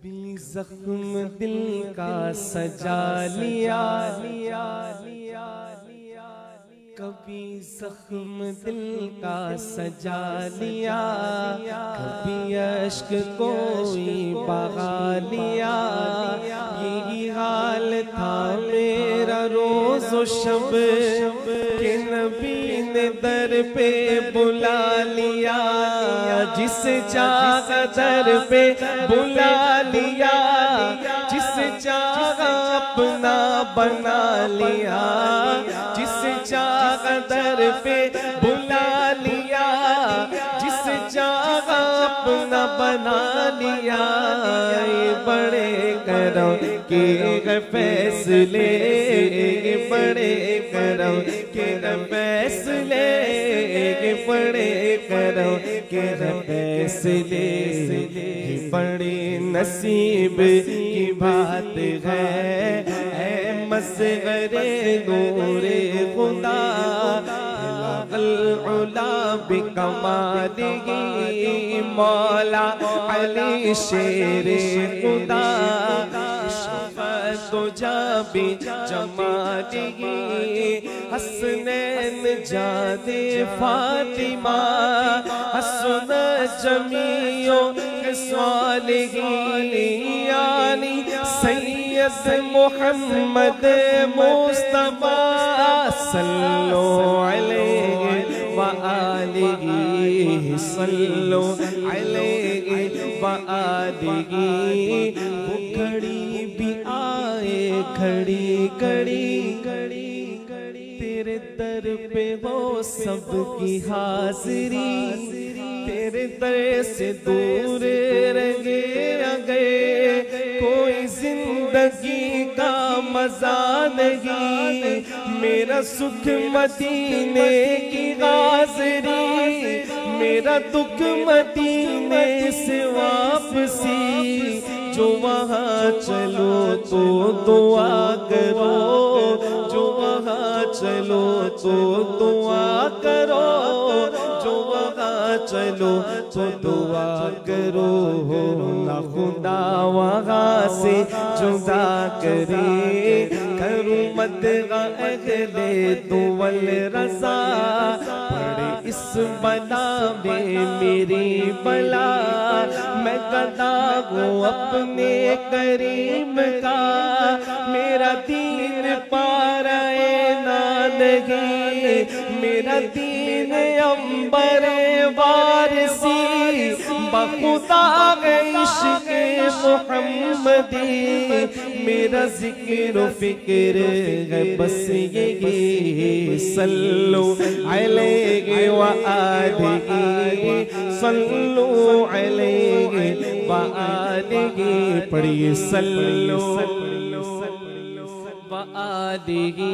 कभी जख्म दिल का सजा लिया लिया लिया कभी जख्म दिल का सजा लिया, कभी अश्क कोई बहा लिया। यही हाल था मेरा रोज शब। पे बुला लिया, जिस चाह दर पे बुला लिया, जिस चाह अपना बना लिया, जिस चाह दर पे बुला लिया, जिस चाह अपना बना लिया बड़े करम के फैसले बड़े करम के फैसले बड़े करम के फैसले बड़े नसीब की बात है। मसगरे नूरे खुदा उला बिकमालिगी मौला, अली शेर खुदा। जाबी जमालिगी हसनैन जादे फातिमा। हसन जमियो स्वालिगी यानी। सैयद मोहम्मद मुस्तफ़ा सल्लो अलैहि सल्लो अलैहि व आलिहि। खड़ी खड़ी खड़ी। तेरे दर पे हो सबकी हाजिरी। तेरे दर से दूर रंगे गए कोई ज़िंदगी का मज़ा नहीं। मेरा सुख मदीने की हाजिरी। मेरा दुख मदीने से वापसी। जो वहाँ चलो तो दुआ करो। जो वहाँ चलो तो दुआ करो। जो वहाँ चलो तो दुआ करो। हो ना खुदा वहाँ से जुदा करे। करूँ मत अगले दुवल रजा पड़े इस बला में मेरी बला। मैं कदा हूँ अपने करीम का। मेरा दीन पाराए ना नहीं। मेरा दीन अंबर वारसी। बखुदा इश्क मोहम्मदी मेरा ज़िक्र फ़िक्र है बस ये सल्लो अलैहि व आलिहि सल्लो अलैहि व आलिहि पढ़िए सल्लो व आलिहि